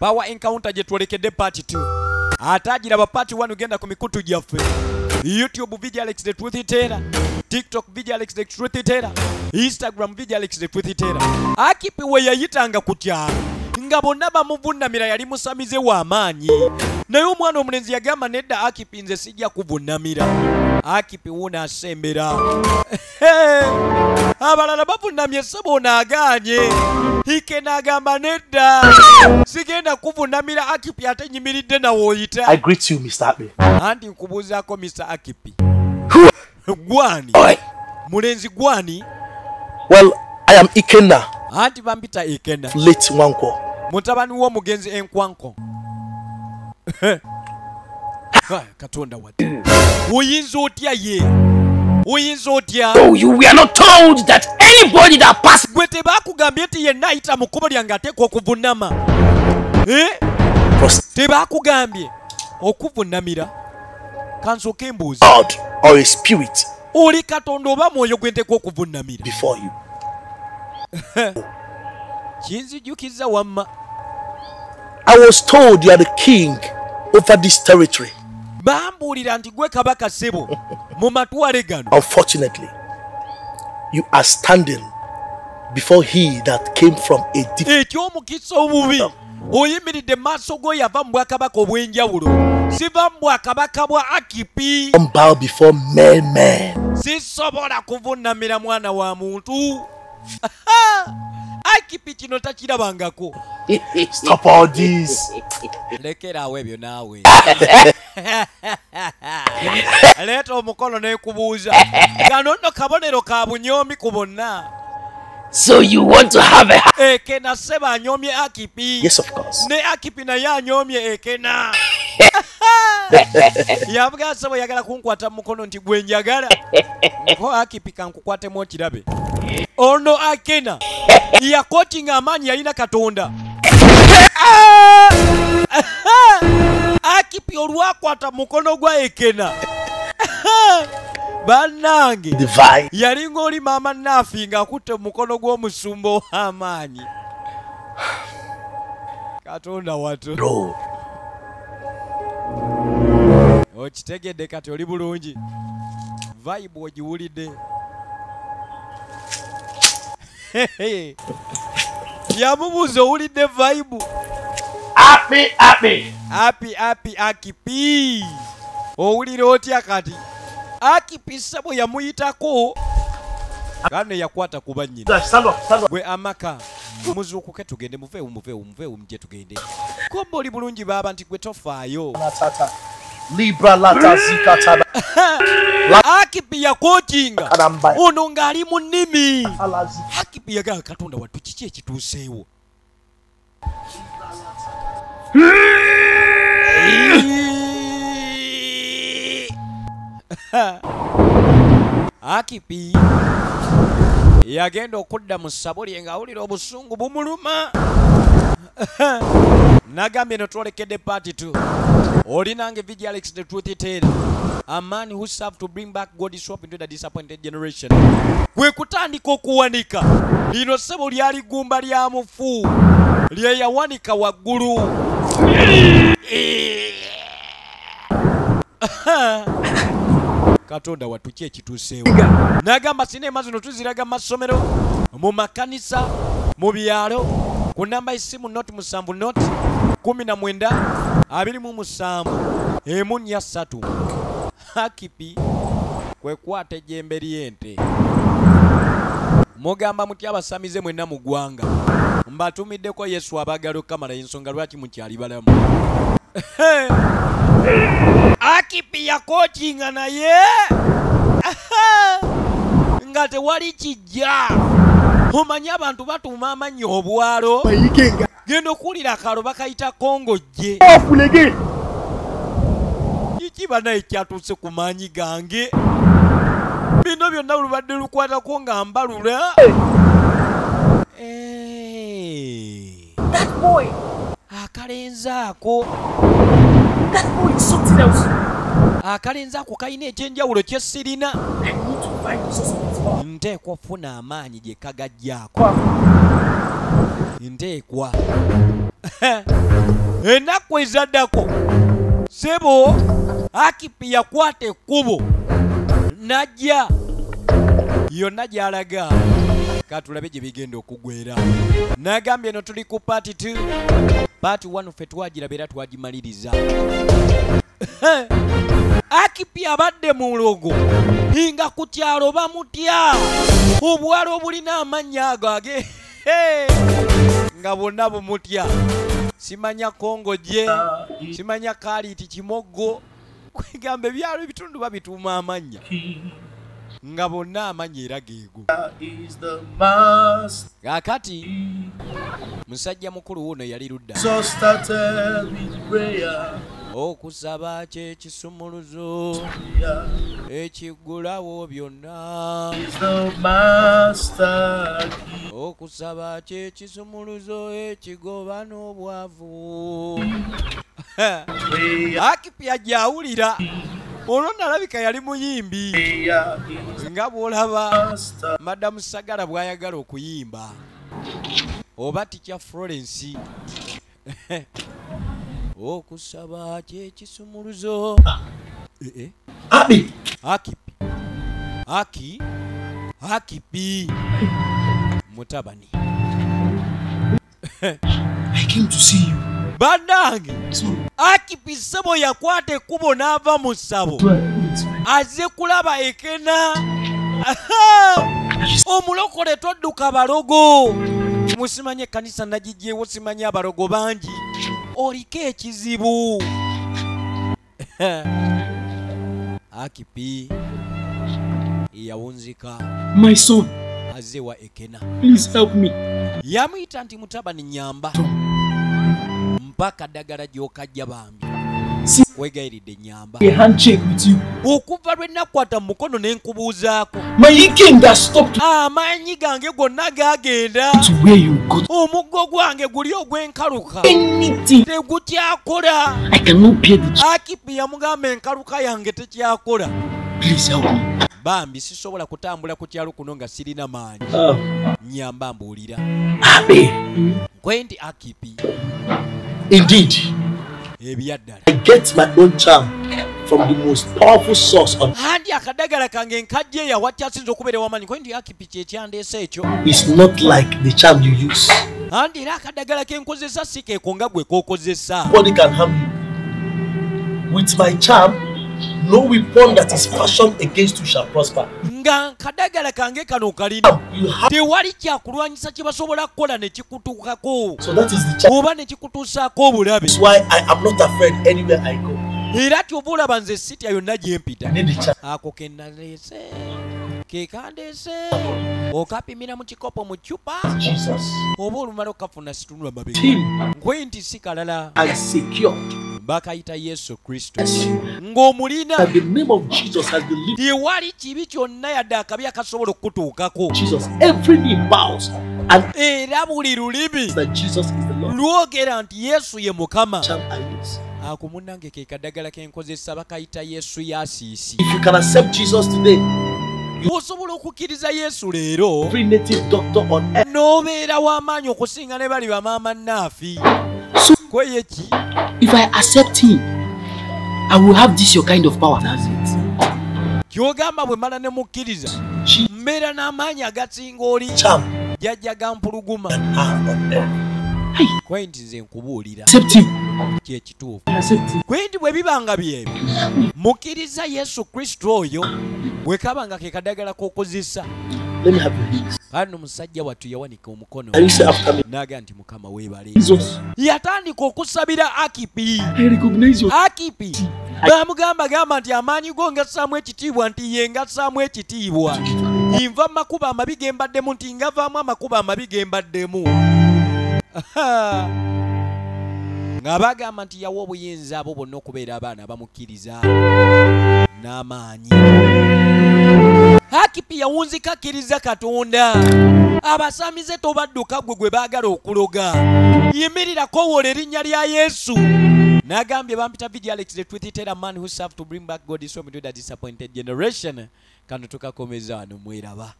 power encounter gye twolekedde part 2 ate agiraba paati 1 genda ku mikutu gyaffe youtube video alex the truth tera tiktok video alex the truth tera instagram video alex the truth tera akipi we yayitanga ku kyalo nga bonna bamuvunamira yali musamize w'amaanyi naye omwana omulenzi yagamba nedda akipi nze sijja kuvunamira akipi wuno asembera. Abalala bavunamye ssebo onaagaanye ike n'agamba nedda sigenda kuvunamira akipi ate nyimiridde nawe oyita. I greet you, Mr. Happy. anti nkubuuzaako mr akipi gwani. Mulenzi gwani? Well, I am anti bambita ikena late Nwankwo. Mutabani w'omugenzi enkwanko. Hai, katonda wadde oyinza otya ye? Oyinza otya? Oh, you were not told that anybody that passes gwe tebaakugambye nti yenna ayita mu kkubo lyange ateekwa okuvunama. Eh? Prost tebaakugambye okuvunamira kansooka embuuzi oli katonda oba mwoyo gwe nteekwa okuvunamira? before you. kinzijukiza wamma I was told you are the king over this territory. bambuulira nti gwe kabaka ssebo mu matwale gano Unfortunately, you are standing before he that came from a ekyomukisa obubi oyimiridde mu maaso go yava mu bwakabaka obw'enjawulo siva mu bwakabaka bwa akipi bow before men, men. sisobola kuvunamira mwana wa muntu akipi kino takirabangako. Stop all this. lekeraawo ebyo naawe leeta omukono neekubuuza kano nno kabonero ka bunyomi ku bonna. So you want to have a ekena seba anyomye akipi Yes, of course. ne akipi naye anyomye ekena yavuga sebo yagala kunkwata mu mukono nti gwenjagala. nko akipi kankukwatemu okirabe ono akena yakotinga amaanyi yalina katonda. Akipi olwakwata mu mukono gwa ekena. Bannange Divine. yalinga oli maama naafi ng'akutte mu mukono gw'omusumba ow'amaanyi. Katonda wato. Okitegedde kati oli bulungi. Vibe ogiwulidde yamubuuza owulidde vibe. Happy, happy. api api akipi owulira otya kati? Akipi ssebo yamuyitako. Kano yakwata ku bannyina Stand up, stand up. gwe amaka. Muzuukuke tugende muveewo muveewo muveewo muje tugende. Komba oli bulungi baaba nti gwe tofaayo. Libra lata zika tada. akipi yakootinga Karamba. ono ng'ali mu nnimi Alazi. akipi yagala katonda wattu kiki ekituuseewo akipi yagenda okudda mu ssabo lye ng'awulira obusungu bumuluma nagambye no twolekedde party 2 oli nange vigi alex the truth tell a man who served to bring back god's hope into the disappointed generation. Kwe kutandika okuwanika lino ssebo lyali gumba lya mufu lye yawanika waggulu. Katonda wattu ki ekituuseewo n'agamba sinema zino tuziraga mu masomero mu makanisa mu byalo ku namba y'essimu noti musanvu noti kumi na mwenda abiri mu musanvu emu nnya ssatu. Hakipi kwe kwata ejjembe ly'ente. Mugamba muti abasamize mwenna mu ggwanga. Mbatumiddeko yesu abaagala kamala ensonga lwaki mukyali balamu? Akipi yakookinga naye? Nga tewali kijja omanyi abantu batuuma amannya obwalo? Genda okuwulira akalo bakayita kongojje kiki bana ekyatuuse ku maanyi gange? Bino byonna lubadde lukwatako nga mbalula. Eh, That boy, akalenzi ako. That boy is something else. akalenzi ako kalina ekyenjawulo kye nteekwa okufuna amaanyi gye kagajjaako nteekwa. Ennaku ezaddako sebo akipi yakwata ekkubo najja. Yonna gy'alaga. Katulabe gye bigenda okugwera. Nagambye eno tuli ku paati 2 paati 1 ffe twagiraba era twagimaliriza akipi abadde mu logo nga ku kyalo bamutya obwalo obulina amannya ago age. Nga bonna bumutya simanya kongo gye simanya kaliiti kimoggo. Kwegamba ebyalo ebitundu babituuma amannya nga bonna amanya era geego. Kaakati musajja mukulu wuuno yali ludda Okusaba kyekisumuluzo Yeah, ekiggulawo byonna. Okusaba kyekisumuluzo ekigoba n'obwavu. Prayer, akipi ajawulira olwo nalabika yali muyimbi nga bw'olaba. madamu sagala bw'ayagala okuyimba. Oba tikya florence okusaba kyekisumuluzo Eh, eh. Abby, akipi aki akipi mutabani. I came to see you. bannange akipi ssebo yakwata ekkubo n'ava mu ssabo. Azze kulaba ekena. Omulokole todduka balogo. Musimanye ekkanisa nagijjeewo simanye abalogo bangi oliko ekizibu. Akipi yawunzika My son, azze wa ekena. please help me. yamuyita nti mutabani nyamba. Mpaka ddagala gy'okajja bambi wegayiridde nyamba okuva lwe nakwata mu mukono ne nkubuuzaako. Stopped. Amaanyi gange gonna gaagenda. Omuggo gwange guli ogw'enkaluka. Tegukyakola akipi yamugamba enkaluka yange tekyakola. Bambi sisobola kutambula ku kyalo kuno nga sirina maanyi. Uh, nyamba mbuulira. Kwe nti akipi Indeed, ebyaddala I get my own charm from the most powerful source on andi akadagala kange nkajja eyawa kyasinza okubeera ewamaanyi kwe nti ekyo the charm you use. andi era akadagala kenkozesa si keeko nga gwe you. With my charm, no weapon that is fashioned against you shall prosper. nga nkadagala kange kano kalina. Tewali kyakulwanyisa kye basobola kukola ne kikutuukako. So that is the charm. oba ne kikutuusaako obulabe. That's why I am not afraid anywhere I go. era tyova olaba nze sitya yonna gye mpita. Ako ke naleese ke kandeese okapimira mu kikopo mu cupa oba olumala okafuna situnula mabega. Him nkwe nti si kalala. Bakayita yesu kristo. Ng'omulina. Tewali kibi kyonna yadde akabi akasobola and era buli lulimi. lwogera nti yesu ye mukama. Ako munnange ke kaddagala ke nkozesa bakayita yesu yasiisi osobola okukkiriza yesu leero? n'obeera w'amaanyi okusinga ne bali bamaama naafi So if I accept him, I will have this your kind of power. That's it. kyogamba bwe mala ne mukkiriza mbeera n'amaanyi agasinga oli jjajja gampuluguma. Kwe nti nze nkubuulira. Kyekituufu kwe nti bwe bibanga byebyo mukkiriza yesu kristo oyo bwe kaba nga ke kadagala k'okozesa Kano musajja wattu yawanika omukono. N'aga nti mukama weebale. Yatandika okusabira akipi. Akipi. bamugamba gamba nti amaanyi go ngassaamu ekitiibwa nti ye ngassaamu ekitiibwa. Nva mu makubo amabi ge mbaddemu nti ngavaamu amakubo amabi ge mbaddemu. Nga bagamba nti yawa obuyinza abo bonna okubeera abaana abamukkiriza n'amaanyi akipi yawunzika akkiriza katonda. Abasamize tobadduka gwe gwe baagala okuloga. Yimirirako woola erinnya lya yesu. Nagambye bampita video alex the truth tell a man who serve to bring back god is from to the disappointed generation. Kano tukakomeza wano mweraba